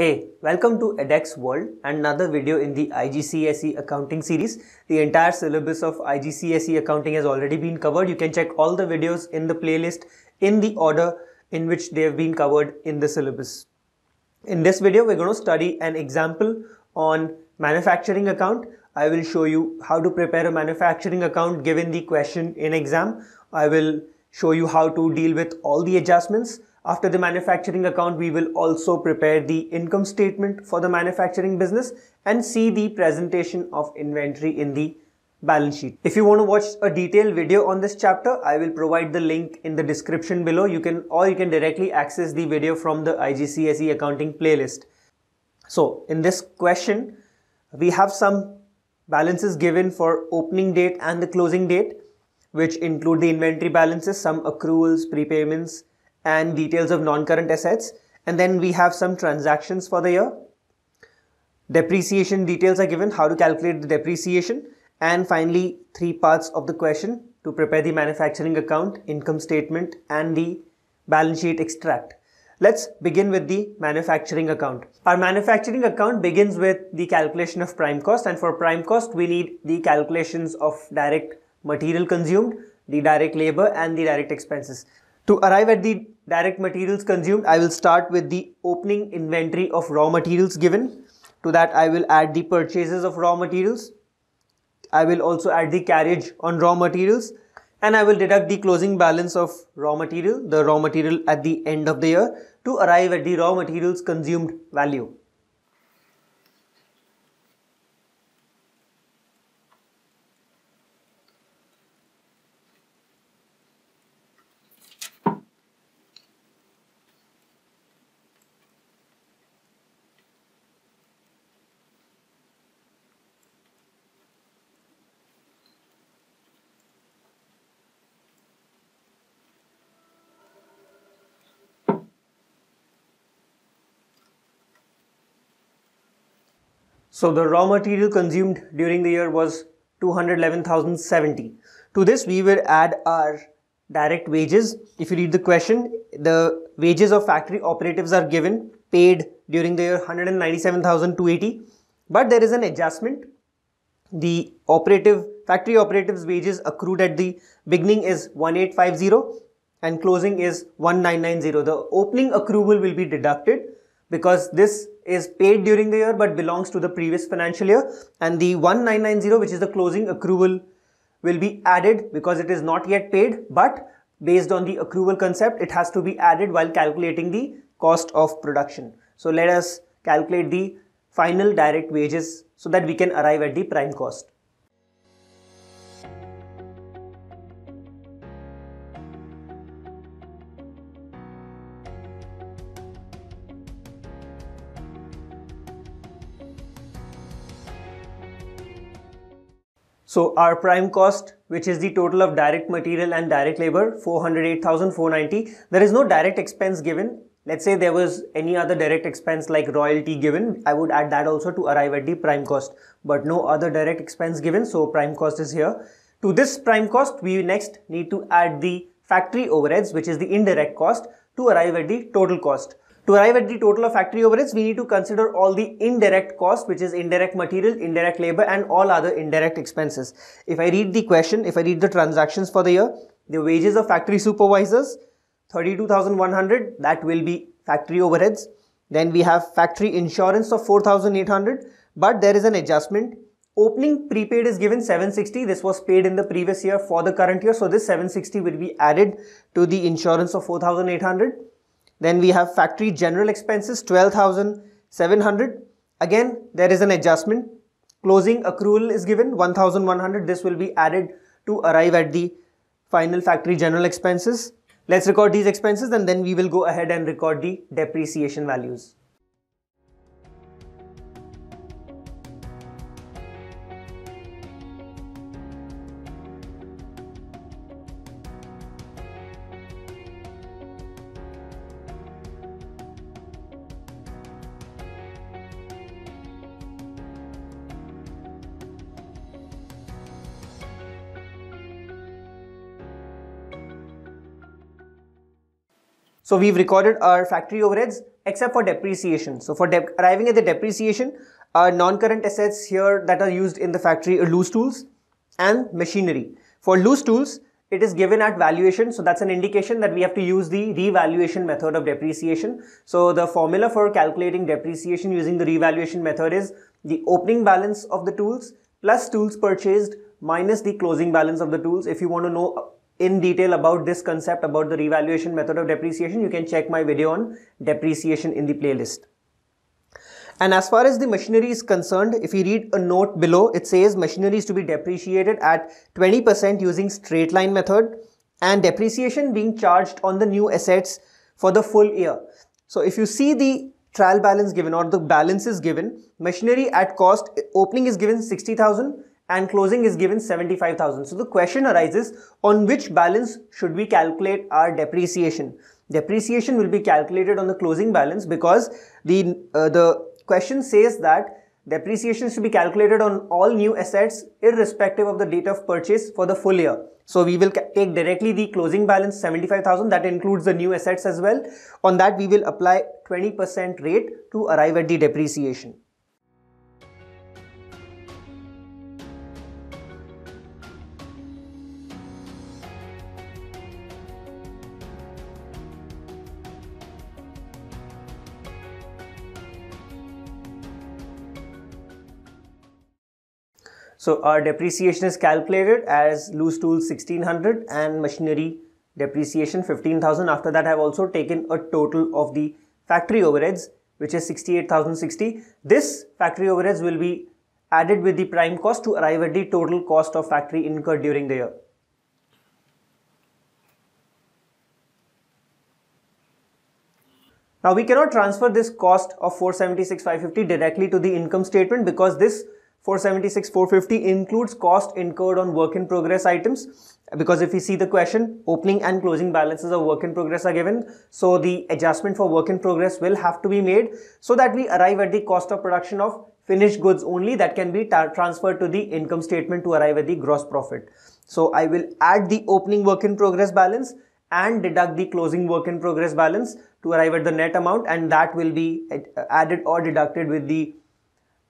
Hey, welcome to Edex World and another video in the IGCSE accounting series. The entire syllabus of IGCSE accounting has already been covered. You can check all the videos in the playlist in the order in which they have been covered in the syllabus. In this video, we're going to study an example on manufacturing account. I will show you how to prepare a manufacturing account given the question in exam. I will show you how to deal with all the adjustments. After the manufacturing account, we will also prepare the income statement for the manufacturing business and see the presentation of inventory in the balance sheet. If you want to watch a detailed video on this chapter, I will provide the link in the description below. You can or you can directly access the video from the IGCSE accounting playlist. So in this question, we have some balances given for opening date and the closing date, which include the inventory balances, some accruals, prepayments, and details of non-current assets. And then we have some transactions for the year. Depreciation details are given, how to calculate the depreciation and finally, three parts of the question to prepare the manufacturing account, income statement and the balance sheet extract. Let's begin with the manufacturing account. Our manufacturing account begins with the calculation of prime cost and for prime cost we need the calculations of direct material consumed, the direct labor and the direct expenses. To arrive at the direct materials consumed, I will start with the opening inventory of raw materials given. To that I will add the purchases of raw materials I will also add the carriage on raw materials and I will deduct the closing balance of raw material, the raw material at the end of the year to arrive at the raw materials consumed value. So the raw material consumed during the year was 211,070. To this we will add our direct wages. If you read the question, the wages of factory operatives are given, paid during the year 197,280. But there is an adjustment. The operative factory operatives wages accrued at the beginning is 1850 and closing is 1990. The opening accrual will be deducted because this is paid during the year but belongs to the previous financial year and the 1990 which is the closing accrual will be added because it is not yet paid but based on the accrual concept it has to be added while calculating the cost of production. So let us calculate the final direct wages so that we can arrive at the prime cost. So our prime cost, which is the total of direct material and direct labor, 408,490. There is no direct expense given. Let's say there was any other direct expense like royalty given. I would add that also to arrive at the prime cost, but no other direct expense given. So prime cost is here. To this prime cost, we next need to add the factory overheads, which is the indirect cost to arrive at the total cost. To arrive at the total of factory overheads, we need to consider all the indirect costs, which is indirect material, indirect labor, and all other indirect expenses. If I read the question, if I read the transactions for the year, the wages of factory supervisors, 32,100, that will be factory overheads. Then we have factory insurance of 4,800, but there is an adjustment. Opening prepaid is given 760. This was paid in the previous year for the current year. So this 760 will be added to the insurance of 4,800. Then we have factory general expenses 12,700. Again, there is an adjustment. Closing accrual is given 1,100. This will be added to arrive at the final factory general expenses. Let's record these expenses and then we will go ahead and record the depreciation values. So we've recorded our factory overheads. except for depreciation. So for arriving at the depreciation, uh, non-current assets here that are used in the factory are loose tools and machinery. For loose tools, it is given at valuation. So that's an indication that we have to use the revaluation method of depreciation. So the formula for calculating depreciation using the revaluation method is the opening balance of the tools plus tools purchased minus the closing balance of the tools. If you want to know in detail about this concept about the revaluation method of depreciation, you can check my video on depreciation in the playlist. And as far as the machinery is concerned, if you read a note below, it says machinery is to be depreciated at 20% using straight line method and depreciation being charged on the new assets for the full year. So if you see the trial balance given or the balance is given, machinery at cost opening is given 60,000 and closing is given 75,000. So the question arises on which balance should we calculate our depreciation? Depreciation will be calculated on the closing balance because the, uh, the question says that depreciation should be calculated on all new assets irrespective of the date of purchase for the full year. So we will take directly the closing balance 75,000 that includes the new assets as well. On that we will apply 20% rate to arrive at the depreciation. So our depreciation is calculated as loose tools 1600 and machinery depreciation 15,000. After that, I've also taken a total of the factory overheads, which is 68,060. This factory overheads will be added with the prime cost to arrive at the total cost of factory incurred during the year. Now we cannot transfer this cost of 476,550 directly to the income statement because this 476 450 includes cost incurred on work in progress items. Because if you see the question opening and closing balances of work in progress are given. So the adjustment for work in progress will have to be made so that we arrive at the cost of production of finished goods only that can be transferred to the income statement to arrive at the gross profit. So i will add the opening work in progress balance and deduct the closing work in progress balance to arrive at the net amount and that will be added or deducted with the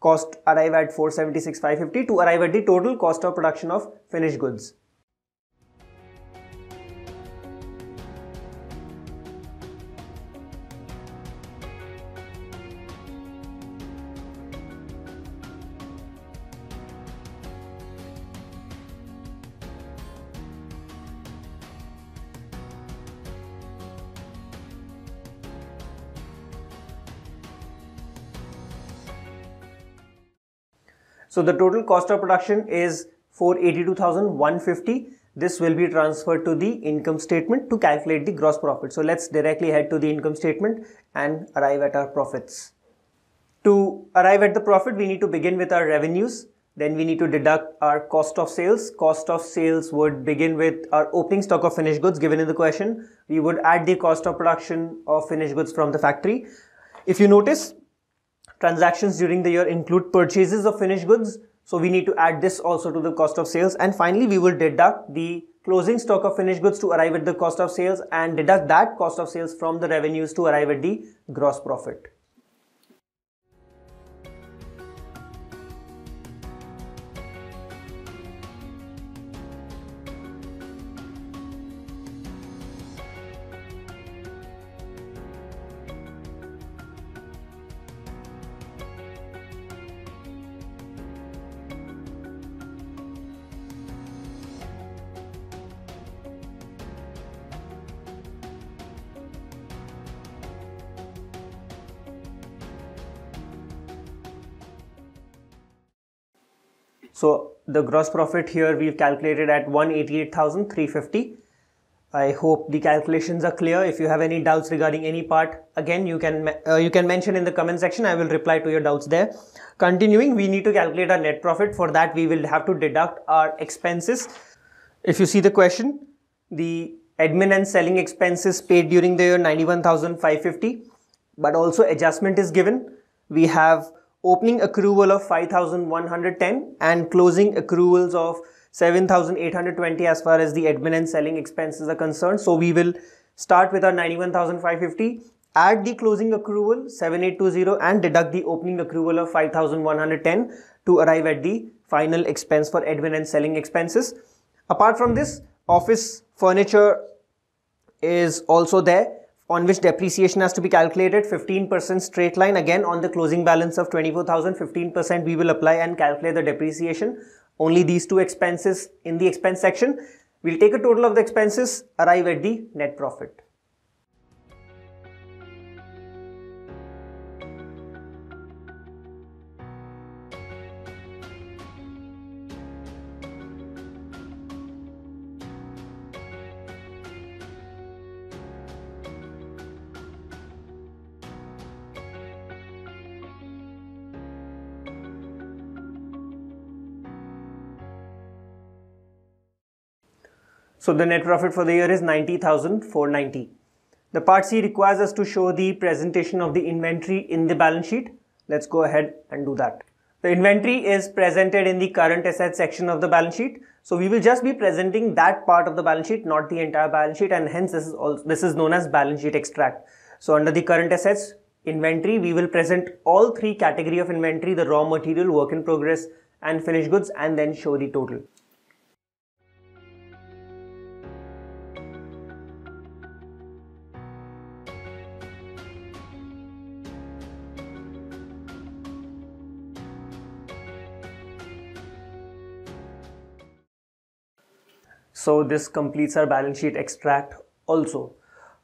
cost arrive at 476 550 to arrive at the total cost of production of finished goods. So the total cost of production is 482,150. This will be transferred to the income statement to calculate the gross profit. So let's directly head to the income statement and arrive at our profits. To arrive at the profit, we need to begin with our revenues. Then we need to deduct our cost of sales. Cost of sales would begin with our opening stock of finished goods given in the question. We would add the cost of production of finished goods from the factory. If you notice, Transactions during the year include purchases of finished goods. So we need to add this also to the cost of sales. And finally, we will deduct the closing stock of finished goods to arrive at the cost of sales and deduct that cost of sales from the revenues to arrive at the gross profit. So the gross profit here we've calculated at 188,350. I hope the calculations are clear. If you have any doubts regarding any part, again, you can uh, you can mention in the comment section. I will reply to your doubts there. Continuing, we need to calculate our net profit. For that, we will have to deduct our expenses. If you see the question, the admin and selling expenses paid during the year 91,550, but also adjustment is given. We have opening accrual of 5110 and closing accruals of 7820 as far as the admin and selling expenses are concerned. So we will start with our 91550 add the closing accrual 7820 and deduct the opening accrual of 5110 to arrive at the final expense for admin and selling expenses. Apart from this, office furniture is also there on which depreciation has to be calculated 15% straight line again on the closing balance of 24,000 15% we will apply and calculate the depreciation. Only these two expenses in the expense section. We'll take a total of the expenses arrive at the net profit So the net profit for the year is 90,490. The part C requires us to show the presentation of the inventory in the balance sheet. Let's go ahead and do that. The inventory is presented in the current assets section of the balance sheet. So we will just be presenting that part of the balance sheet, not the entire balance sheet and hence this is also, this is known as balance sheet extract. So under the current assets inventory, we will present all three category of inventory, the raw material, work in progress and finished goods and then show the total. So this completes our balance sheet extract also.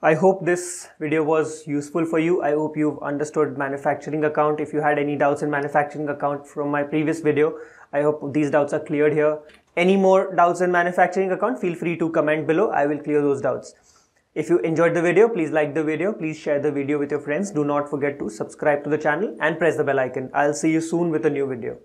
I hope this video was useful for you. I hope you've understood manufacturing account. If you had any doubts in manufacturing account from my previous video, I hope these doubts are cleared here. Any more doubts in manufacturing account, feel free to comment below. I will clear those doubts. If you enjoyed the video, please like the video. Please share the video with your friends. Do not forget to subscribe to the channel and press the bell icon. I'll see you soon with a new video.